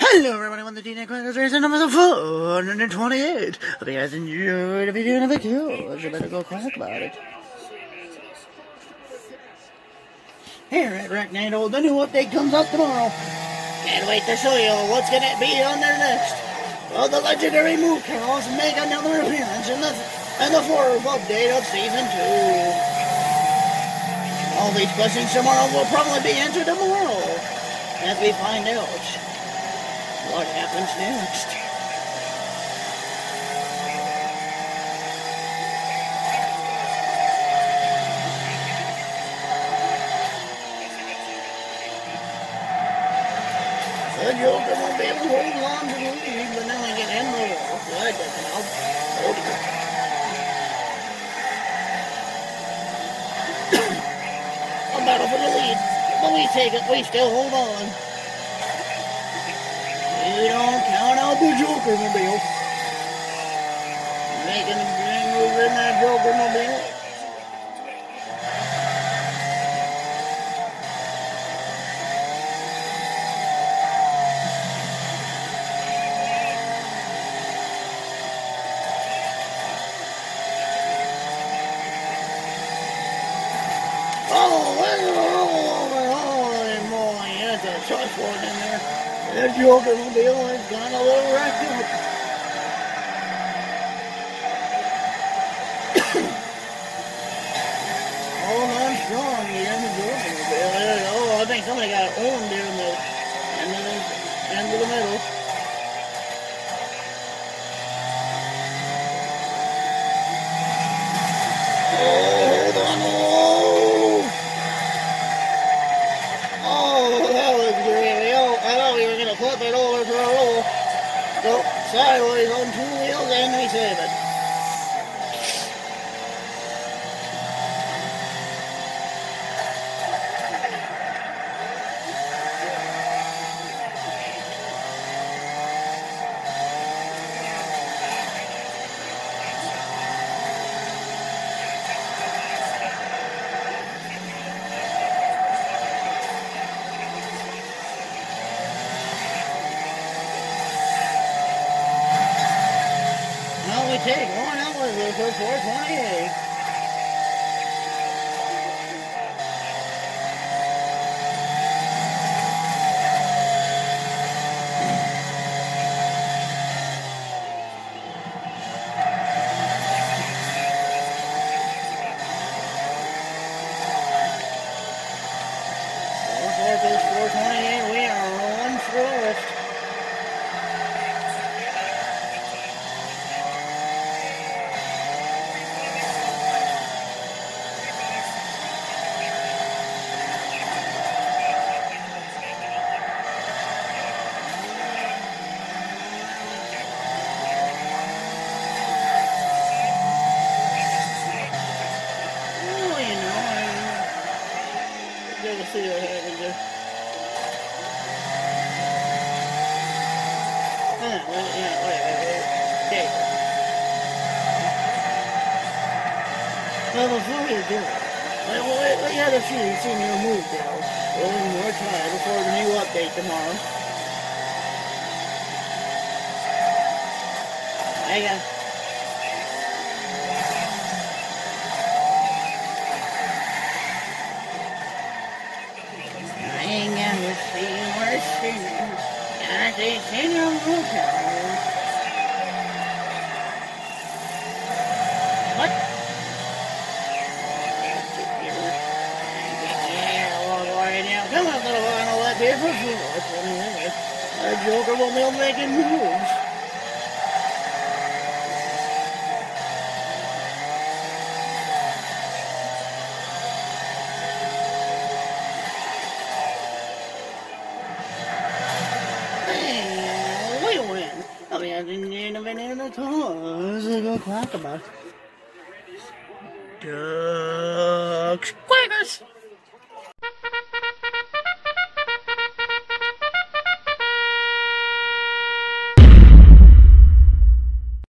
Hello everybody, to the DNA Quackers Racing number 428. Hope you guys enjoyed the video and the kills. You better go crack about it. Here at Racknado, the new update comes out tomorrow. Can't wait to show you what's gonna be on there next. Well, the legendary Moo Cows make another appearance in the, in the fourth update of Season 2. All these questions tomorrow will probably be answered tomorrow as we find out what happens next. The To hold on to the lead, but now I get in the wall. Good, I'll hold it. A battle for the lead, but we take it, we still hold on. You don't count out the Joker mobile. Making a big move in that Joker mobile. Oh, there's a roll over. Holy moly, that's one in there. That Joker mobile has gone a little wrecked up. Hold on strong here in the Joker mobile. There you go. Oh, I think somebody got owned there in the end of the, end of the middle. Oh, hold on. Oh. Oh, that was great. Oh, I thought we were going to flip it over for a roll. Go sideways on two wheels and we save it. Now we take with for 428. Four fourth is 428. We are rolling first. Oh, you know, I gotta see what happens there. Ah, well, yeah, wait, wait, wait. Okay. Well, before you do it, well, we, had a few senior move now. One more time before the new update tomorrow. I got. I ain't gonna see worse than Gotta say, senior move What? Yeah, well, right now. Come on, little one, you for food. That Joker will be making moves. We win. I I didn't even in the cause. Go talk about. Ducks. Quicker! Chris?